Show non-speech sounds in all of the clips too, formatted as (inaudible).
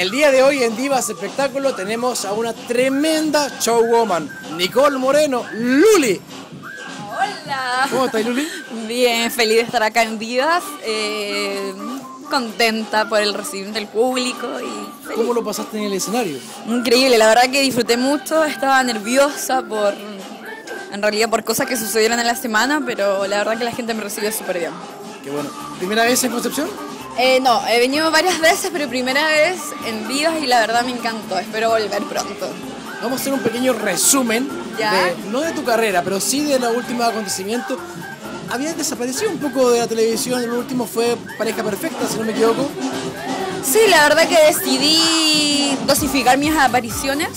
El día de hoy en Divas Espectáculo tenemos a una tremenda showwoman, Nicole Moreno, Luli. Hola. ¿Cómo estás, Luli? Bien, feliz de estar acá en Divas. eh, contenta por el recibimiento del público y feliz. ¿Cómo lo pasaste en el escenario? Increíble, la verdad que disfruté mucho, estaba nerviosa por, en realidad por cosas que sucedieron en la semana, pero la verdad que la gente me recibió súper bien. Qué bueno. ¿Primera vez en Concepción? Eh, no, he venido varias (laughs) veces, pero primera vez en Divas y la verdad me encantó, espero volver pronto. Vamos a hacer un pequeño resumen, de- no de tu carrera, pero sí de los últimos acontecimientos. Habías desaparecido un poco de la televisión, el último fue Pareja Perfecta, si no me equivoco. Sí, la verdad que decidí dosificar mis apariciones.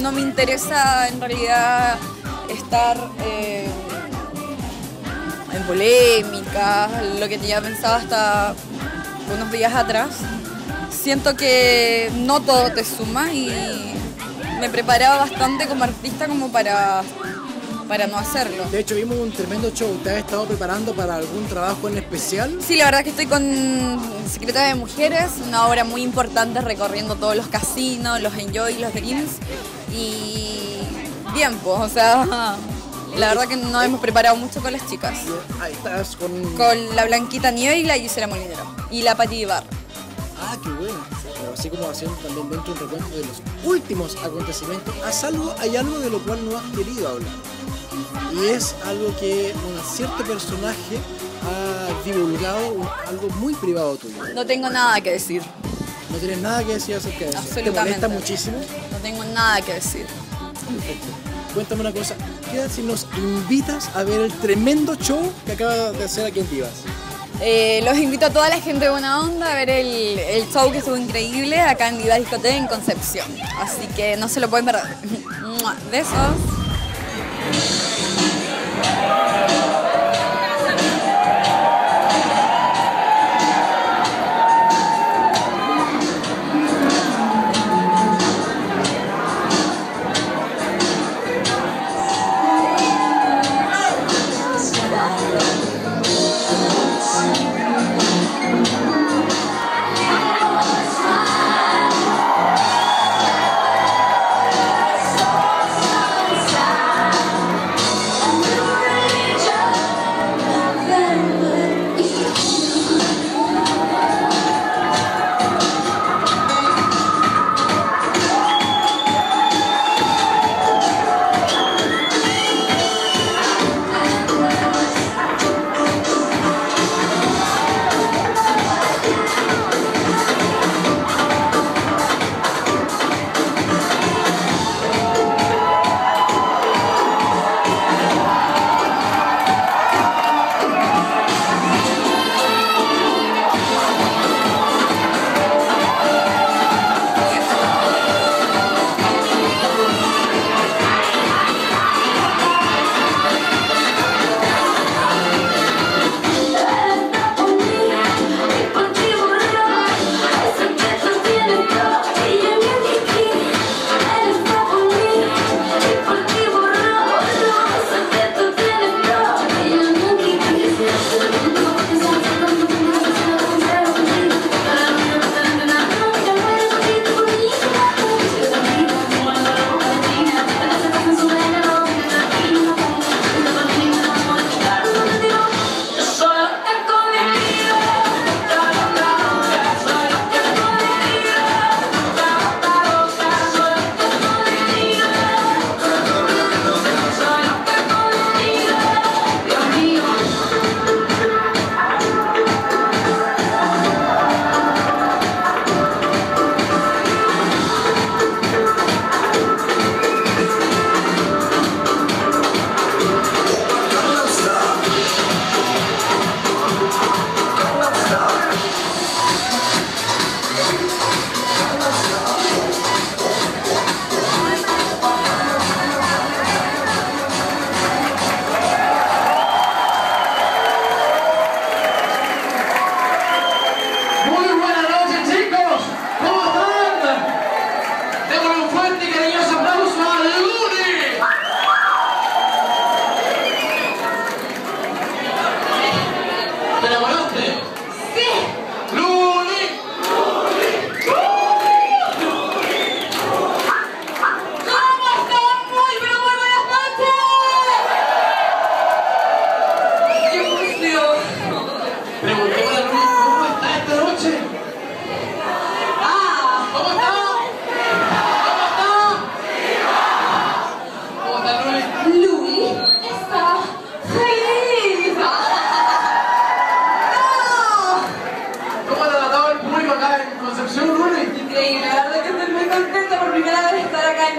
No me interesa en realidad estar eh, en polémica, lo que tenía pensado hasta unos días atrás. Siento que no todo te suma y me preparaba bastante como artista como para, para no hacerlo. De hecho, vimos un tremendo show. ¿Te has estado preparando para algún trabajo en especial? Sí, la verdad que estoy con Secretaria de Mujeres, una obra muy importante recorriendo todos los casinos, los Enjoy, los Dreams. Y bien, pues, o sea, la verdad que nos hemos preparado mucho con las chicas. Ahí estás con... Con la Blanquita Nieve y la Gisela Molinero. Y la Pati Ibarra. Ah, qué bueno. Pero así como haciendo también dentro un recuento de los últimos acontecimientos, ¿has algo, hay algo de lo cual no has querido hablar. Y es algo que un cierto personaje ha divulgado, algo muy privado tuyo. No tengo nada que decir. No tienes nada que decir acerca de eso. ¿Te Absolutamente. molesta muchísimo? No tengo nada que decir. Perfecto. Cuéntame una cosa, ¿qué tal si nos invitas a ver el tremendo show que acaba de hacer aquí en Divas? Eh, los invito a toda la gente de Buena Onda a ver el, show que estuvo increíble acá en Viva Discoteca en Concepción. Así que no se lo pueden perder. (laughs)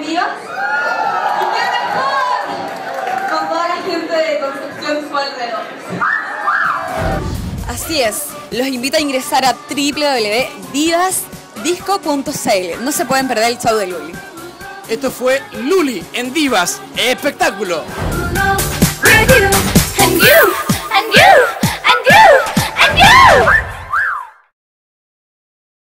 envíos? ¡Y qué mejor! Con toda la gente de Concepción su. Así es, los invito a ingresar a www.divasdisco.cl. No se pueden perder el show de Luli. Esto fue Luli en Divas Espectáculo. And you, and you, and you, and you.